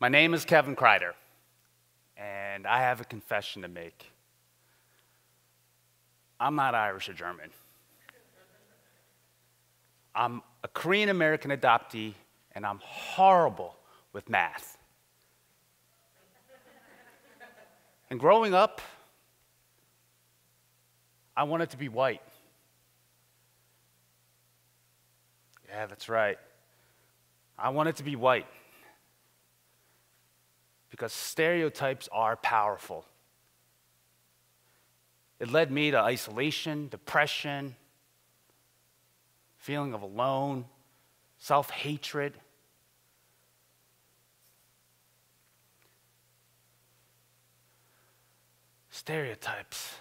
My name is Kevin Kreider, and I have a confession to make. I'm not Irish or German. I'm a Korean American adoptee, and I'm horrible with math. and growing up, I wanted to be white. Yeah, that's right. I wanted to be white because stereotypes are powerful. It led me to isolation, depression, feeling of alone, self hatred. Stereotypes.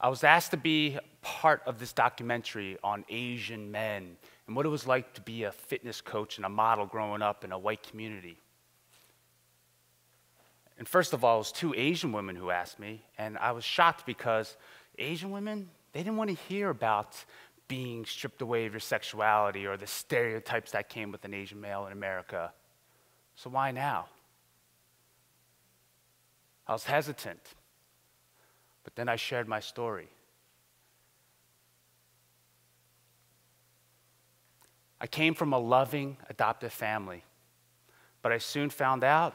I was asked to be part of this documentary on Asian men and what it was like to be a fitness coach and a model growing up in a white community. And first of all, it was two Asian women who asked me, and I was shocked because Asian women, they didn't want to hear about being stripped away of your sexuality or the stereotypes that came with an Asian male in America. So why now? I was hesitant, but then I shared my story. I came from a loving, adoptive family, but I soon found out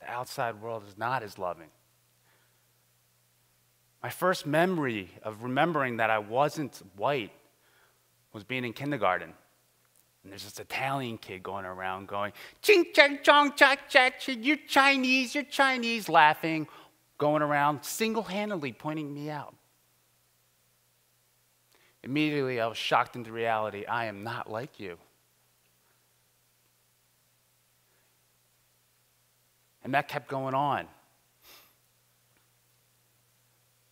the outside world is not as loving. My first memory of remembering that I wasn't white was being in kindergarten. And there's this Italian kid going around going, ching chang chong chak chak, you're Chinese, you're Chinese, laughing, going around single handedly pointing me out. Immediately, I was shocked into reality I am not like you. And that kept going on.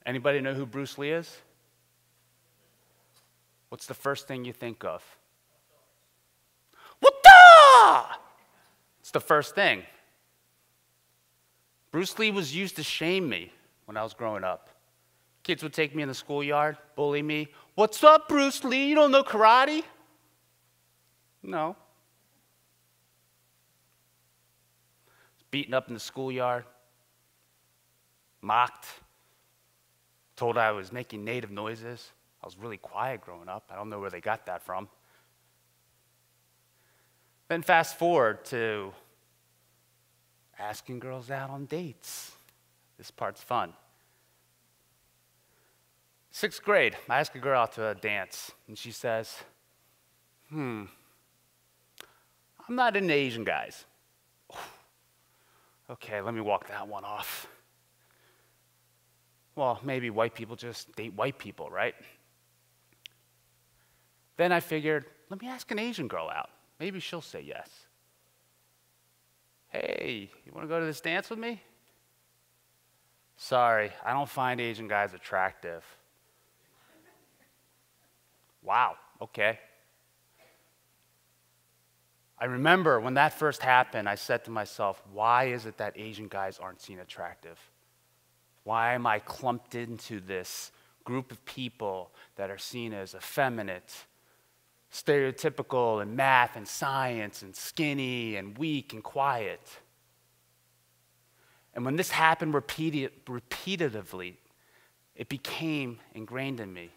Anybody know who Bruce Lee is? What's the first thing you think of? What the? It's the first thing. Bruce Lee was used to shame me when I was growing up. Kids would take me in the schoolyard, bully me. What's up, Bruce Lee? You don't know karate? No. Beaten up in the schoolyard, mocked, told I was making native noises. I was really quiet growing up. I don't know where they got that from. Then fast forward to asking girls out on dates. This part's fun. Sixth grade, I ask a girl out to a dance, and she says, Hmm, I'm not into Asian guys. okay, let me walk that one off. Well, maybe white people just date white people, right? Then I figured, let me ask an Asian girl out. Maybe she'll say yes. Hey, you want to go to this dance with me? Sorry, I don't find Asian guys attractive. Wow, okay. I remember when that first happened, I said to myself, why is it that Asian guys aren't seen attractive? Why am I clumped into this group of people that are seen as effeminate, stereotypical in math and science, and skinny and weak and quiet? And when this happened repeated, repetitively, it became ingrained in me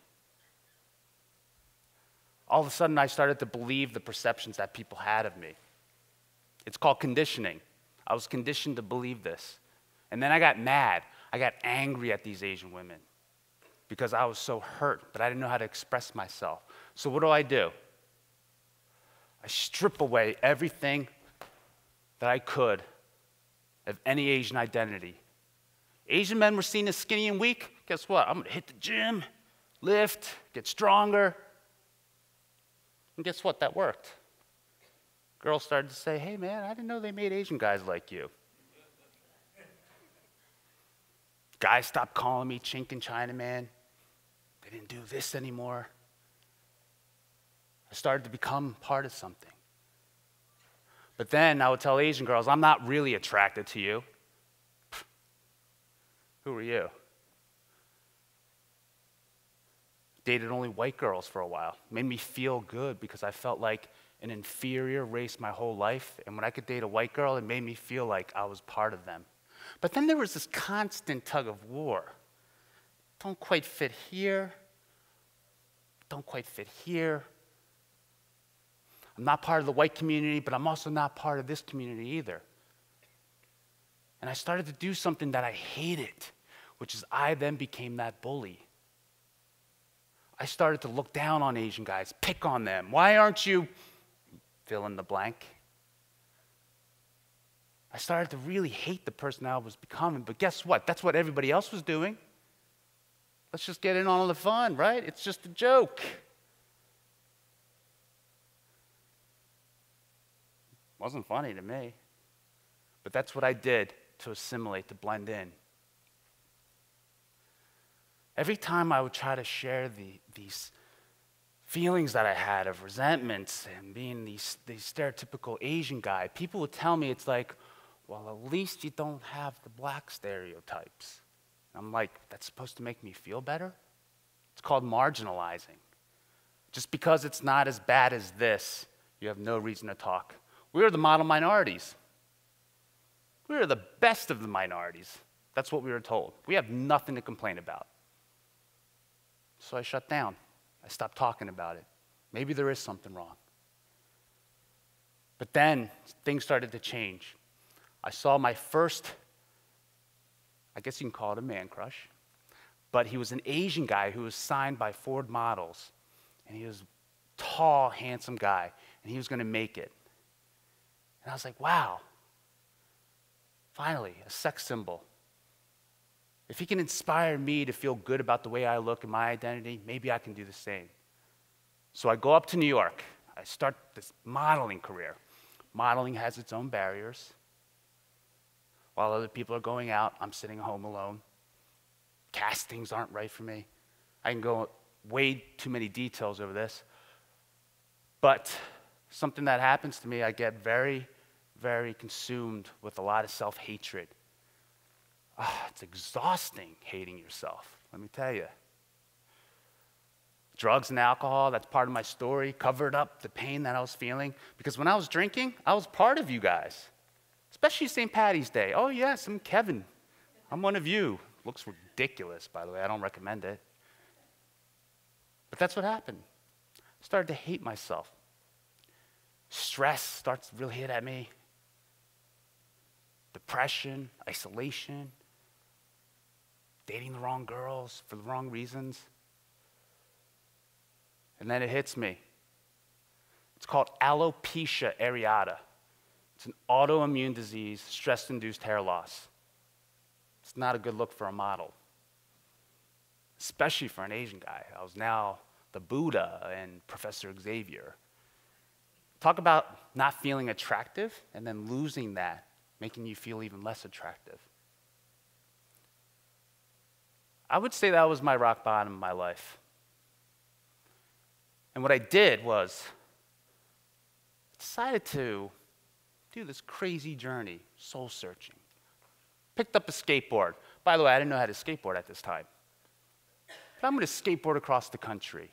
all of a sudden I started to believe the perceptions that people had of me. It's called conditioning. I was conditioned to believe this. And then I got mad. I got angry at these Asian women because I was so hurt, but I didn't know how to express myself. So what do I do? I strip away everything that I could of any Asian identity. Asian men were seen as skinny and weak. Guess what? I'm to hit the gym, lift, get stronger, and guess what? That worked. Girls started to say, hey, man, I didn't know they made Asian guys like you. Guys stopped calling me chink and Chinaman. They didn't do this anymore. I started to become part of something. But then I would tell Asian girls, I'm not really attracted to you. Who are you? Dated only white girls for a while. Made me feel good because I felt like an inferior race my whole life, and when I could date a white girl, it made me feel like I was part of them. But then there was this constant tug of war. Don't quite fit here, don't quite fit here. I'm not part of the white community, but I'm also not part of this community either. And I started to do something that I hated, which is I then became that bully. I started to look down on Asian guys, pick on them. Why aren't you fill in the blank? I started to really hate the person I was becoming, but guess what? That's what everybody else was doing. Let's just get in on all the fun, right? It's just a joke. Wasn't funny to me. But that's what I did to assimilate, to blend in. Every time I would try to share the, these feelings that I had of resentments and being these, the stereotypical Asian guy, people would tell me it's like, well, at least you don't have the black stereotypes. I'm like, that's supposed to make me feel better? It's called marginalizing. Just because it's not as bad as this, you have no reason to talk. We are the model minorities. We are the best of the minorities. That's what we were told. We have nothing to complain about. So I shut down. I stopped talking about it. Maybe there is something wrong. But then things started to change. I saw my first, I guess you can call it a man crush, but he was an Asian guy who was signed by Ford Models. And he was tall, handsome guy, and he was going to make it. And I was like, wow, Finally, a sex symbol. If he can inspire me to feel good about the way I look and my identity, maybe I can do the same. So I go up to New York. I start this modeling career. Modeling has its own barriers. While other people are going out, I'm sitting home alone. Castings aren't right for me. I can go way too many details over this. But something that happens to me, I get very very consumed with a lot of self hatred. Oh, it's exhausting hating yourself, let me tell you. Drugs and alcohol, that's part of my story, covered up the pain that I was feeling. Because when I was drinking, I was part of you guys, especially St. Patty's Day. Oh, yes, I'm Kevin. I'm one of you. Looks ridiculous, by the way. I don't recommend it. But that's what happened. I started to hate myself. Stress starts to really hit at me depression, isolation, dating the wrong girls for the wrong reasons. And then it hits me. It's called alopecia areata. It's an autoimmune disease, stress induced hair loss. It's not a good look for a model, especially for an Asian guy. I was now the Buddha and Professor Xavier. Talk about not feeling attractive and then losing that making you feel even less attractive. I would say that was my rock bottom in my life. And what I did was decided to do this crazy journey, soul searching. Picked up a skateboard. By the way, I didn't know how to skateboard at this time. But I'm going to skateboard across the country.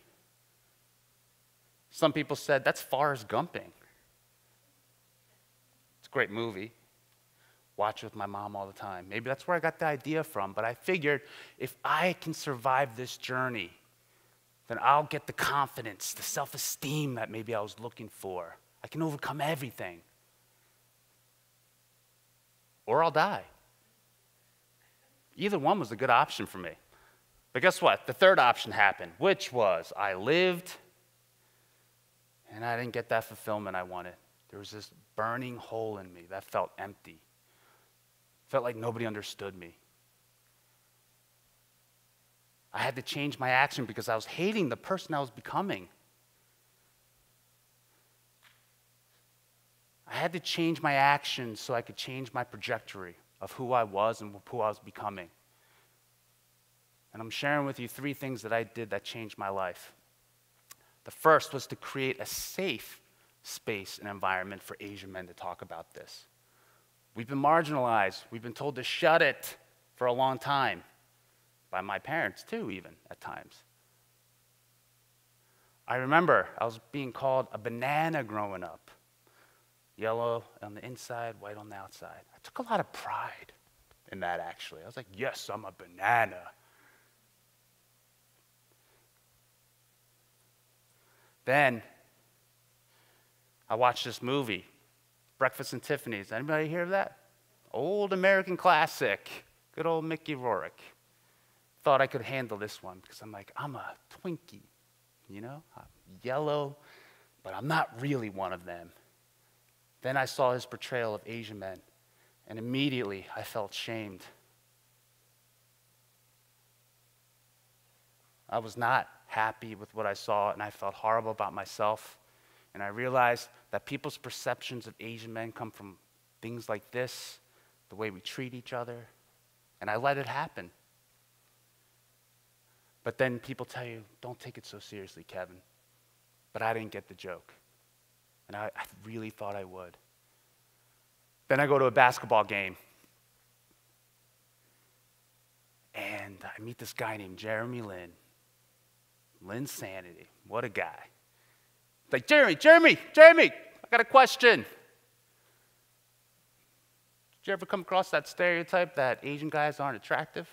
Some people said, that's Forrest Gumping. It's a great movie watch with my mom all the time. Maybe that's where I got the idea from, but I figured if I can survive this journey, then I'll get the confidence, the self esteem that maybe I was looking for. I can overcome everything. Or I'll die. Either one was a good option for me. But guess what? The third option happened, which was I lived and I didn't get that fulfillment I wanted. There was this burning hole in me that felt empty. Felt like nobody understood me. I had to change my action because I was hating the person I was becoming. I had to change my actions so I could change my trajectory of who I was and who I was becoming. And I'm sharing with you three things that I did that changed my life. The first was to create a safe space and environment for Asian men to talk about this. We've been marginalized. We've been told to shut it for a long time, by my parents too, even at times. I remember I was being called a banana growing up yellow on the inside, white on the outside. I took a lot of pride in that, actually. I was like, yes, I'm a banana. Then I watched this movie, Breakfast and Tiffany's. Anybody hear of that? Old American classic. Good old Mickey Rourke. Thought I could handle this one because I'm like, I'm a Twinkie, you know? I'm yellow, but I'm not really one of them. Then I saw his portrayal of Asian men, and immediately I felt shamed. I was not happy with what I saw, and I felt horrible about myself. And I realized that people's perceptions of Asian men come from things like this, the way we treat each other, and I let it happen. But then people tell you, don't take it so seriously, Kevin. But I didn't get the joke. And I, I really thought I would. Then I go to a basketball game. And I meet this guy named Jeremy Lin. Linsanity. What a guy. Like, Jeremy, Jeremy, Jeremy, I got a question. Did you ever come across that stereotype that Asian guys aren't attractive?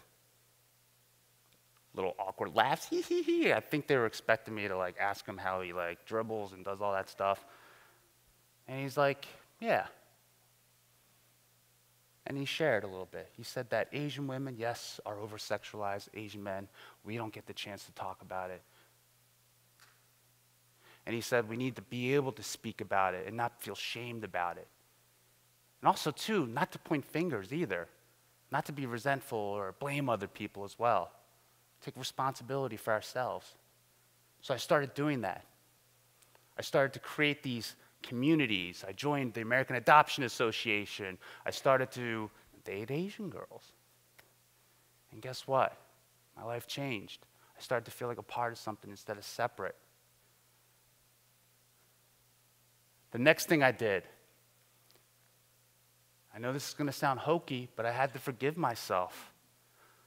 Little awkward laughs. hee hee hee. I think they were expecting me to like ask him how he like dribbles and does all that stuff. And he's like, Yeah. And he shared a little bit. He said that Asian women, yes, are over sexualized. Asian men, we don't get the chance to talk about it. And he said we need to be able to speak about it and not feel shamed about it. And also, too, not to point fingers either, not to be resentful or blame other people as well. Take responsibility for ourselves. So I started doing that. I started to create these communities. I joined the American Adoption Association. I started to date Asian girls. And guess what? My life changed. I started to feel like a part of something instead of separate. The next thing I did, I know this is going to sound hokey, but I had to forgive myself.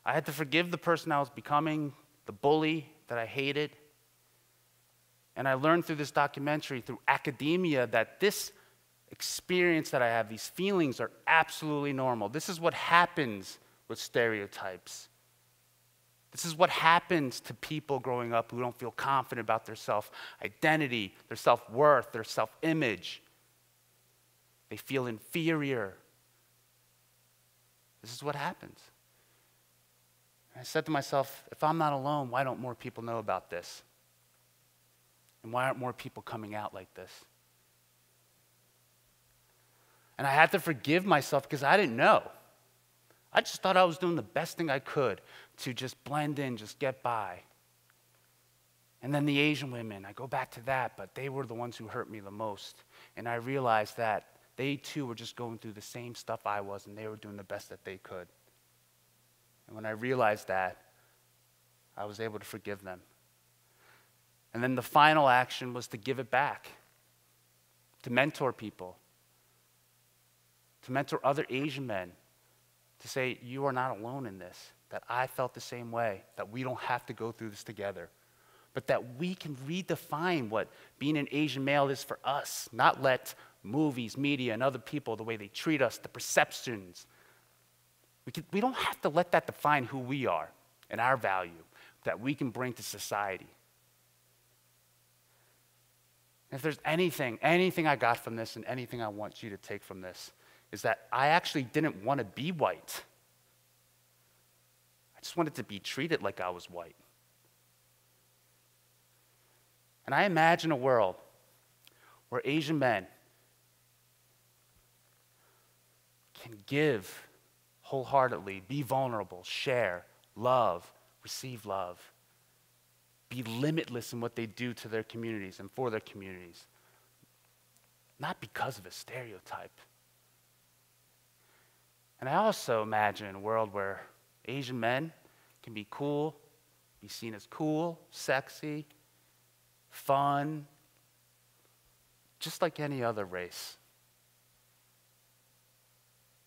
I had to forgive the person I was becoming, the bully that I hated. And I learned through this documentary, through academia, that this experience that I have, these feelings are absolutely normal. This is what happens with stereotypes. This is what happens to people growing up who don't feel confident about their self identity, their self worth, their self image. They feel inferior. This is what happens. And I said to myself, if I'm not alone, why don't more people know about this? And why aren't more people coming out like this? And I had to forgive myself because I didn't know. I just thought I was doing the best thing I could to just blend in, just get by. And then the Asian women, I go back to that, but they were the ones who hurt me the most. And I realized that they too were just going through the same stuff I was, and they were doing the best that they could. And when I realized that, I was able to forgive them. And then the final action was to give it back, to mentor people, to mentor other Asian men, to say, You are not alone in this, that I felt the same way, that we don't have to go through this together, but that we can redefine what being an Asian male is for us, not let movies, media, and other people, the way they treat us, the perceptions. We, can, we don't have to let that define who we are and our value that we can bring to society. If there's anything, anything I got from this and anything I want you to take from this, is that I actually didn't want to be white. Just wanted to be treated like I was white. And I imagine a world where Asian men can give wholeheartedly, be vulnerable, share, love, receive love be limitless in what they do to their communities and for their communities. Not because of a stereotype. And I also imagine a world where Asian men can be cool, be seen as cool, sexy, fun, just like any other race.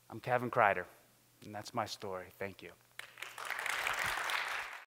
I'm Kevin Kreider, and that's my story. Thank you.